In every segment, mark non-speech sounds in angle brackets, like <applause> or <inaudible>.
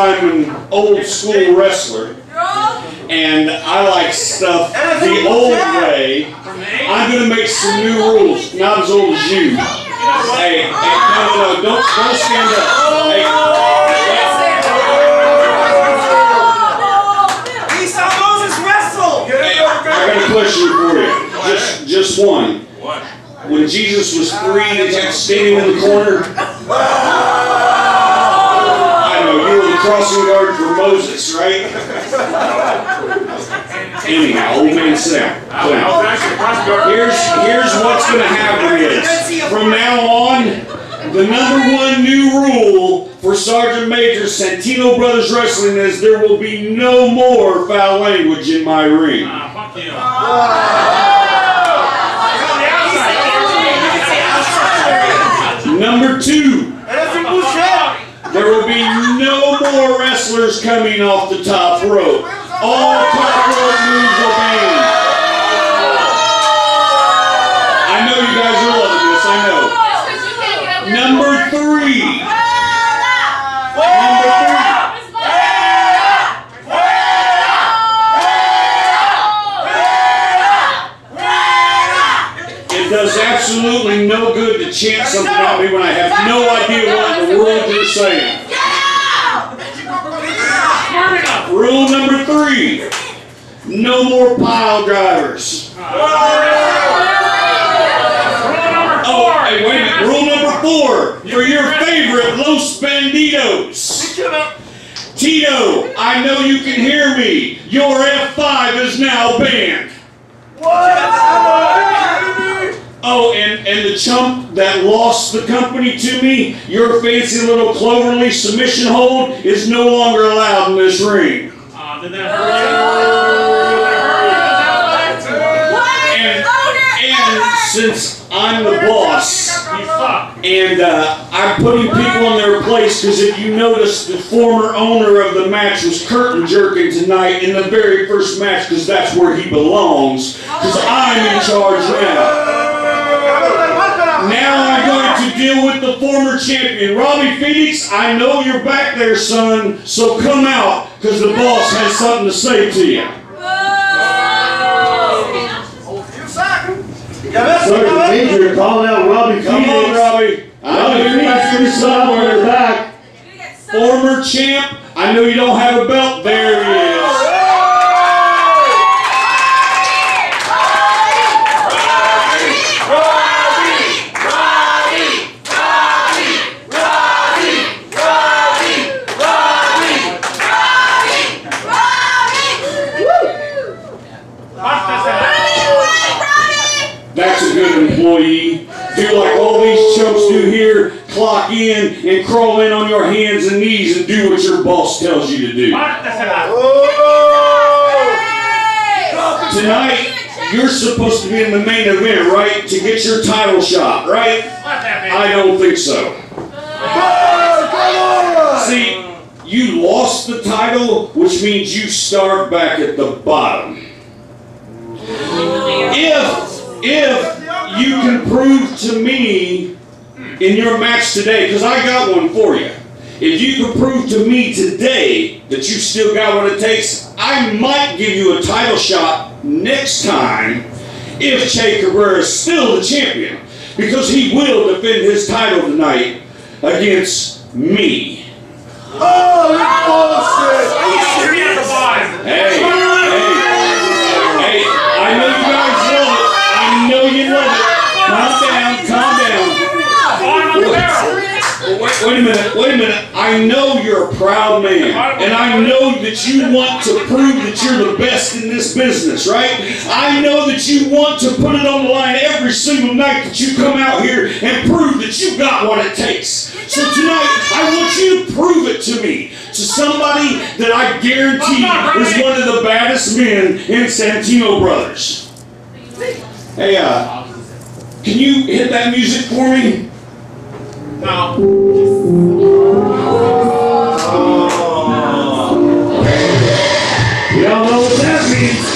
because I'm an old school wrestler and I like stuff the old way, I'm going to make some new rules, not as old as you. Hey, hey, no, no, no, don't, don't stand up. Hey, I got a question for you. Just, just one. When Jesus was three, did you standing in the corner? Crossing guard for Moses, right? Anyhow, old man Sam. Here's here's what's going to happen is from now on, the number one new rule for Sergeant Major Santino Brothers Wrestling is there will be no more foul language in my ring. Number two, there will be more wrestlers coming off the top rope. All top rope moves banned. I know you guys are loving this, I know. Number three. Number three. It does absolutely no good to chant something at me when I have no idea what in the world you're saying. Rule number three. No more pile drivers. Oh, hey, wait a minute. Rule number four. For your favorite Los Banditos. Tito, I know you can hear me. Your F5 is now banned. What? Oh, and, and the chump that lost the company to me, your fancy little Cloverleaf submission hold, is no longer allowed in this ring. Did that hurt And, and since I'm the boss, you? You and uh, I'm putting people in their place because if you notice, the former owner of the match was curtain jerking tonight in the very first match because that's where he belongs. Because I'm in charge now. Now I'm going to deal with the former champion. Robby Phoenix, I know you're back there, son, so come out because the boss has something to say to you. Sergeant Major, you're calling out Robby Come on, Robby. I Robby you're Phoenix back is somewhere somewhere. back. Former champ, I know you don't have a belt. There he is. That's a good employee. Do like all these chumps do here, in and crawl in on your hands and knees and do what your boss tells you to do. Tonight, you're supposed to be in the main event, right? To get your title shot, right? I don't think so. See, you lost the title, which means you start back at the bottom. If if you can prove to me in your match today, because I got one for you. If you can prove to me today that you still got what it takes, I might give you a title shot next time if Che Cabrera is still the champion. Because he will defend his title tonight against me. Hey, hey, hey, I know you guys love it. I know you love it. Calm down, calm down. Wait, a minute, wait a minute. I know you're a proud man, and I know that you want to prove that you're the best in this business, right? I know that you want to put it on the line every single night that you come out here and prove that you got what it takes. So tonight, I want you to prove it to me, to somebody that I guarantee is one of the baddest men in Santino Brothers. Hey, uh, can you hit that music for me? We oh. all know what that means.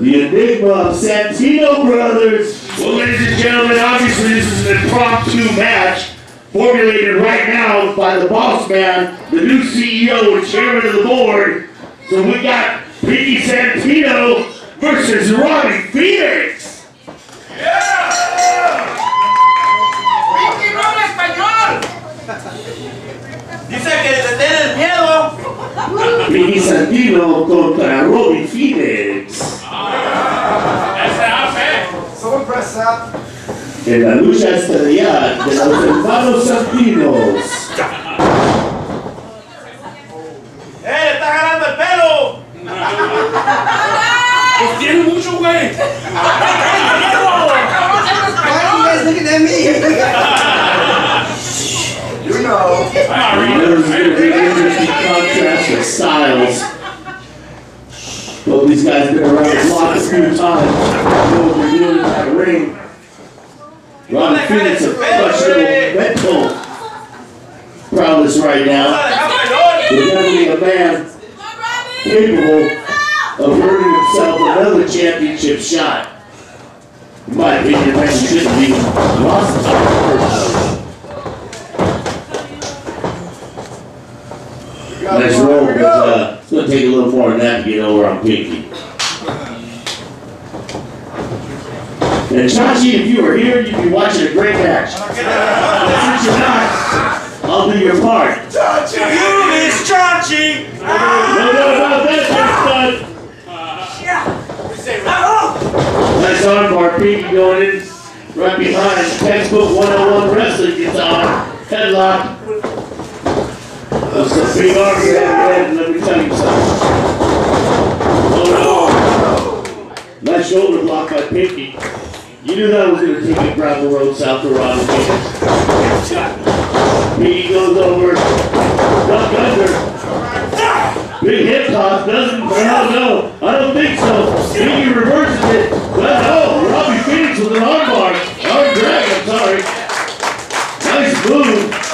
The enigma of Santino Brothers. Well, ladies and gentlemen, obviously this is an impromptu match formulated right now by the boss man, the new CEO and chairman of the board. So we got Pinky Santino versus Robby Phoenix. ¡Pinky Dice que le tiene el miedo. Pinky Santino contra Robbie Phoenix. Someone press that. En la lucha estelar de los hermanos Santinos. ¡Eh, le está jalando el pelo! Pues tiene mucho, güey. Why know. There's going to be interesting contrast of styles. These guys been around a times. That ring. Phoenix a right now. A man capable of earning himself another championship shot. In my opinion, he shouldn't be lost his first. Nice roll, but uh, it's gonna take a little more than that to get over on Pinky. And Chachi, if you were here, you'd be watching a great match. Since you're not, I'll do your part. Chachi! ¡You, Miss Chachi! No, no, no, that's just Nice armbar, Pinky going in right behind. Textbook 101 wrestling gets on. Headlock. Oh no. Nice shoulder block by Pinky. You knew that was gonna take a gravel road south to Pinky goes over. Big hip doesn't, no, I don't think so. Pinky reverses it. No, oh, Robby Phoenix with an. Arm drag, I'm sorry. Nice move.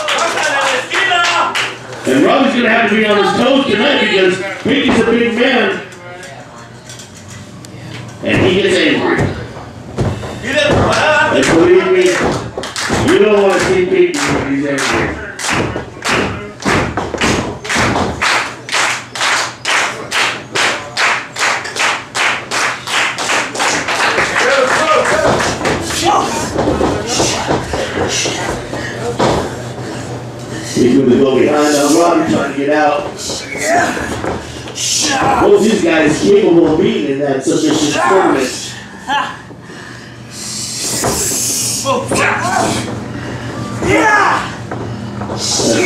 And Robby's gonna have to be on his toes tonight because Pinky's a big man. And he gets angry. And believe me, you don't wanna see Pinky when he's angry. Both these capable of being in that submission tournament. Uh,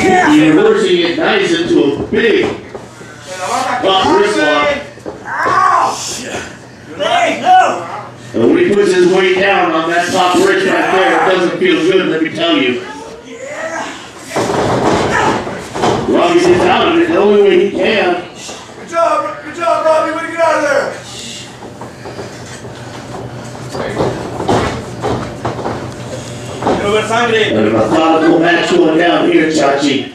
Pinky reversing it nice into a big top wrist lock. ¡Hey, no! And when he puts his weight down on that top wrist right there, it doesn't feel good, let me tell you. Robby gets out of it the only way he can. Good job, good job, Robby. Way to get out of there. ¡Quiero ver sangre! And a methodical match going down here, Chachi.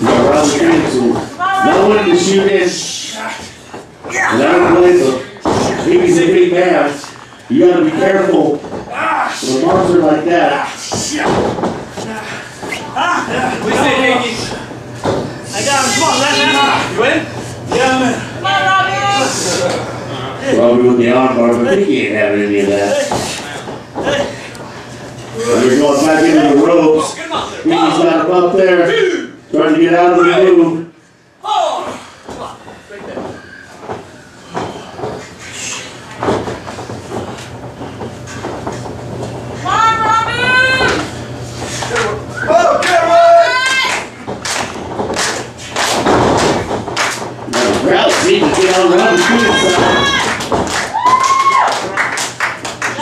You got Robby Phoenix who not wanting to shoot in. And I don't blame him. He's a big man. You gotta be careful with a monster like that. We say, Him. Come on, left hand. You in? Yeah, man. Robby Robby with the armbar, but he ain't having any of that. They're going back into the ropes. He's him up there, trying to get out of the move. Oh, get away! Now the crowd seems to get on Robby Phoenix side.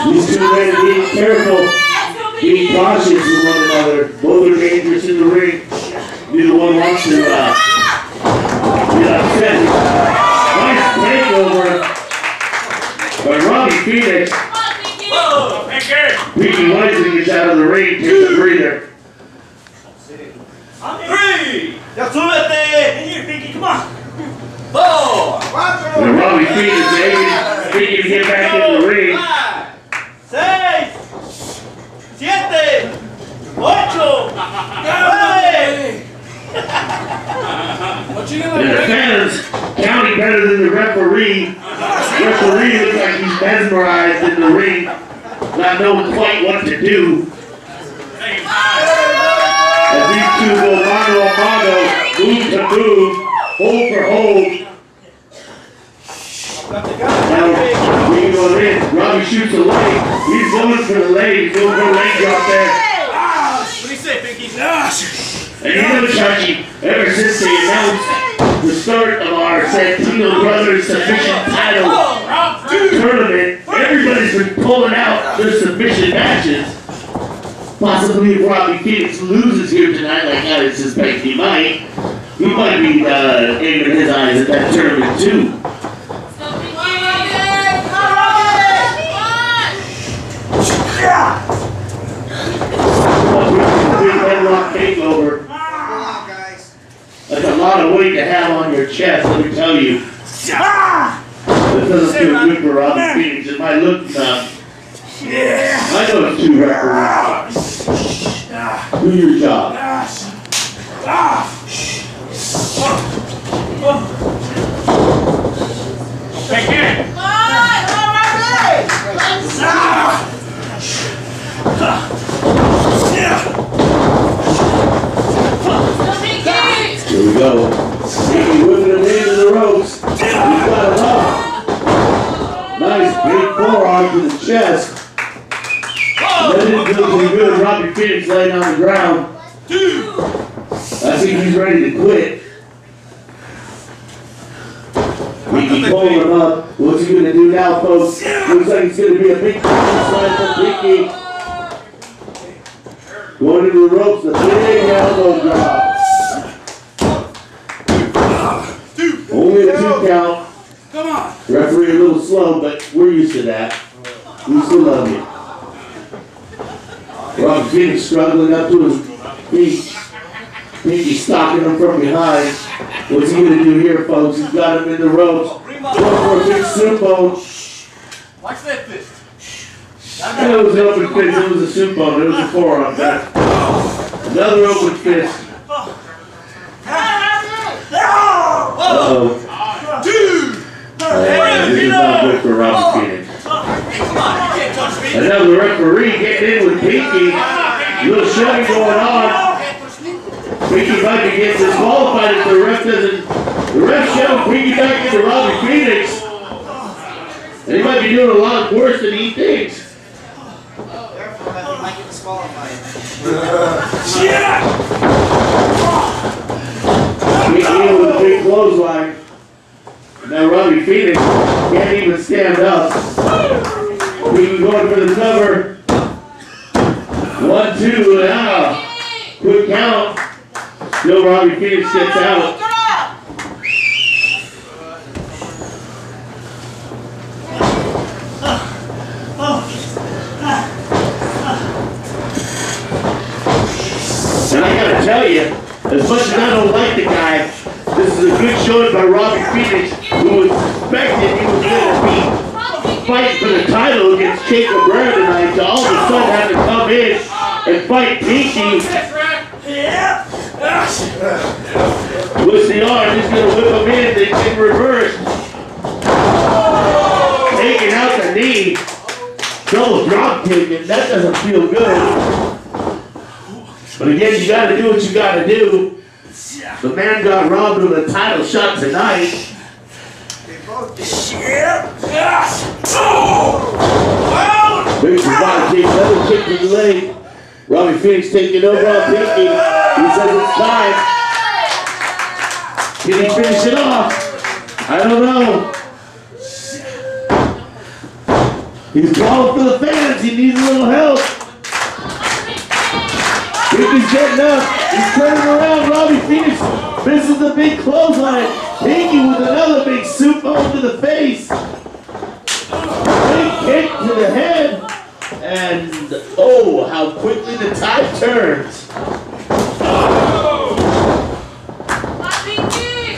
These two men are being careful, being cautious with one another. Both are dangerous in the ring. Neither one wants to, uh, get upset. Nice takeover by Robby Phoenix. Whoa. Pinky wisely gets out of the ring, takes a breather. Three. Súbete. In here, Pinky, come on. Four. And Robby Phoenix able to get back in the ring. Ocho. Nueve. And the fans counting better than the referee. Referee looks like he's mesmerized in the ring, not knowing quite what to do. As these two go mano a mano, move to move, hold for hold. Now, we go in. Robby shoots a leg. He's going for the leg. He's going for a leg drop there. You say, Pinky? And you know, Chachi, ever since they announced the start of our Santino Brothers submission title tournament, everybody's been pulling out their submission matches. Possibly if Robby Phoenix loses here tonight, like I suspect he might, we might be uh, aiming his eyes at that tournament too. Big headlock takeover. That's a lot of weight to have on your chest, let me tell you. This doesn't feel good for Robby Phoenix. It might look enough. I know it's two referees. Do your job. Pinky. Here we go. Whipping him into the end of the ropes. He's got him up. Nice big forearm to the chest. That didn't feel too good. Robby Phoenix laying on the ground. I think he's ready to quit. Mickey pulling him up. What's he gonna do now, folks? Looks like it's gonna be a big slide from Mickey. Going into the ropes, the big elbow drop. Only a two count. Come on. Referee a little slow, but we're used to that. We still love you. Rob Phoenix struggling up to his feet. Pinky stalking him from behind. What's he gonna do here, folks? He's got him in the ropes. Going for a big soup bone. Watch that fist. It was an open fist. It was a soup bone. It was a forearm. But another open fist. Uh-oh. Uh, this is not good for Rob Phoenix. Come on, you can't touch me. And now the referee getting in with Pinky. Little shoving going on. Pinky might be getting disqualified if the ref doesn't. The ref shoved Pinky back into Robby Phoenix. And he might be doing a lot worse than he thinks. Pinky in with a big clothesline. Now Robby Phoenix can't even stand up. Pinky going for the cover. One, two, ah. Quick count. No Robby Phoenix gets out. And I gotta tell you, as much as I don't like the guy, this is a good showing by Robby Phoenix, who was expected he was gonna be fighting for the title against Jake Cabrera tonight, to all of a sudden have to come in and fight Pinky. Twist the arm, he's gonna whip him in, they can reverse. Taking out the knee. Double drop kicking, that doesn't feel good. But again, you gotta do what you gotta do. The man got robbed of a title shot tonight. Big Savate takes another kick to the leg. Robby Phoenix taking over on Pinky. He says it's time. Can he finish it off? I don't know. He's calling for the fans. He needs a little help. Pinky's getting up. He's turning around. Robby Phoenix misses the big clothesline. Pinky with another big soup to the face. Big kick to the head. And oh, how quickly the tide turns.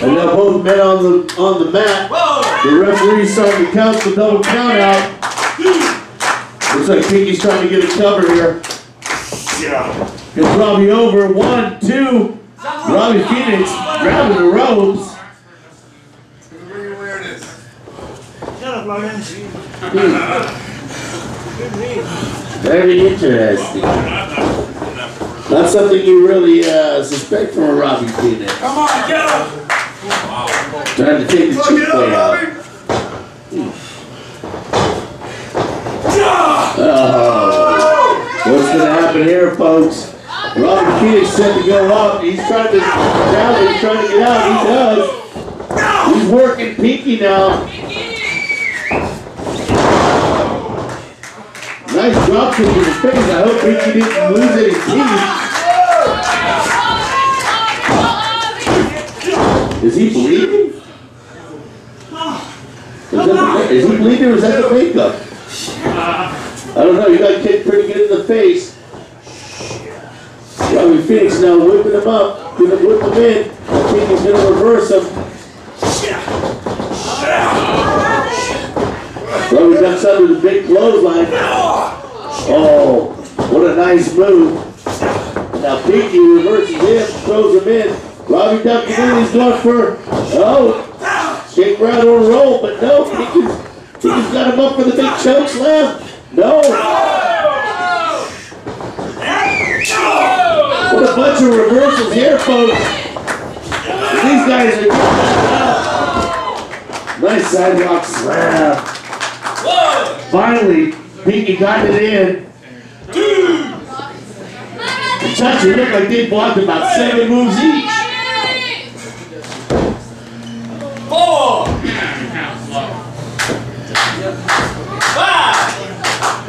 And now both men on the on the mat. The referee's starting to count the double count out. Looks like Pinky's trying to get a cover here. Yeah. Gets Robby over. One, two. Robby Phoenix grabbing the ropes. Shut up, Logan. <laughs> Very interesting. Not something you really uh, suspect from a Robby Phoenix. Come on, get up! Trying to take the cheap way out. Oh. What's going to happen here, folks? Robby Phoenix set to go up. He's trying to down. He's trying to get out. He does. He's working Pinky now. Nice drop in the face. I hope Pinky didn't lose any teeth. Is he bleeding? Is, that the, he bleeding or is that the makeup? I don't know. You got kicked pretty good in the face. Robby Phoenix now whipping him up. Gonna whip him in. I think he's gonna reverse him. Robby ducks under the big clothesline. Oh, what a nice move. Now Pinky reverses him, throws him in. Robby ducking in, he's going for, oh, shake on or roll, but no, Pinky's, Pinky's got him up for the big choke slam. No. What a bunch of reversals here, folks. These guys are out. Nice sidewalk slam. Finally, Pinky got it in. The Chachi looked like they blocked about seven moves each. Four.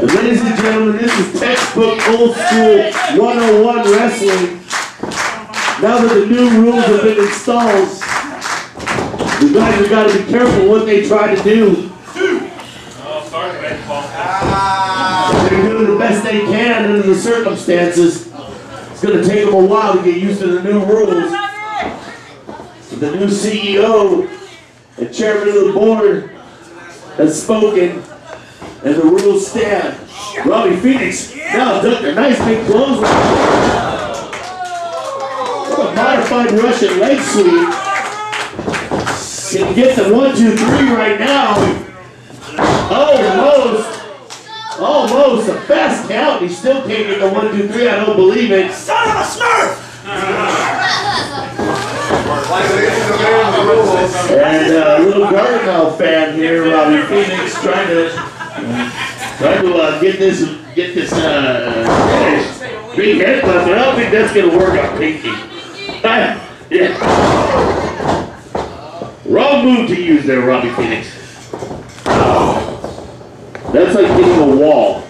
And ladies and gentlemen, this is textbook old school 101 wrestling. Now that the new rules have been installed, the guys have got to be careful what they try to do. Oh, sorry, baseball. Doing the best they can under the circumstances. It's going to take them a while to get used to the new rules. The new CEO and chairman of the board has spoken, and the rules stand. Robby Phoenix now took a nice big clothesline. What a modified Russian leg sweep. Can get the one, two, three right now? Almost. Almost the best count. He still can't get the one, two, three. I don't believe it. Son of a smurf! Like they didn't obey the rules. And uh, a little Gargamel fan here, Robby Phoenix, trying to trying to uh, get this get this uh. Big headbutt, but I don't think that's gonna work on Pinky. <laughs> yeah. Wrong move to use there, Robby Phoenix. That's like hitting a wall.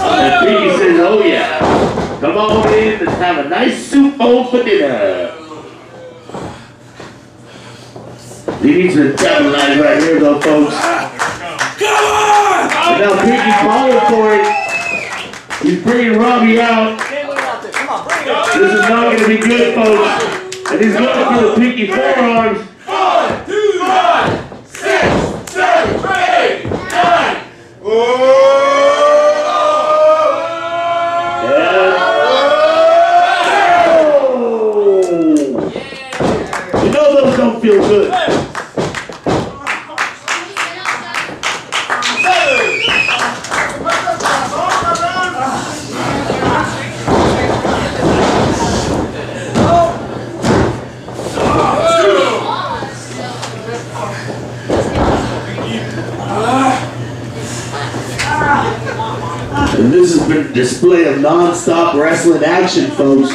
And Pinky says, oh yeah, come on in and have a nice soup bowl for dinner. He needs to capitalize right here though, folks. Come on! And now Pinky calling for it. He's bringing Robby out. This is not going to be good, folks. And he's going for the Pinky forearms. Oh! Non-stop wrestling action, folks.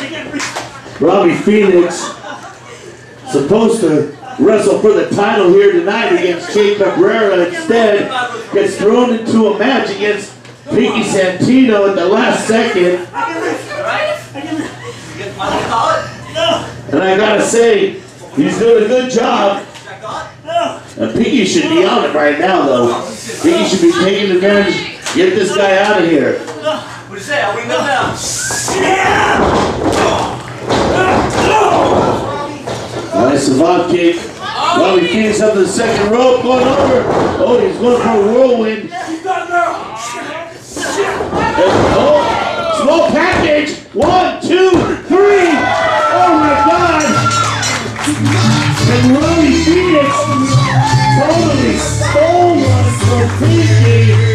Robby Phoenix supposed to wrestle for the title here tonight against Jake Cabrera instead gets thrown into a match against Pinky Santino at the last second. And I gotta say, he's doing a good job. Uh, and Pinky should be on it right now, though. Pinky should be taking advantage Get this guy out of here. What do you say? I'll bring them down. Nice savate kick. Bobby King's up the second rope, going over. Oh, he's going for a whirlwind. He. Oh, small package. One, two, three. Oh my God. And Robby Phoenix totally stole one from Pinky.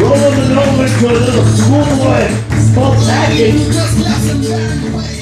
Rolling over to a little schoolboy small package.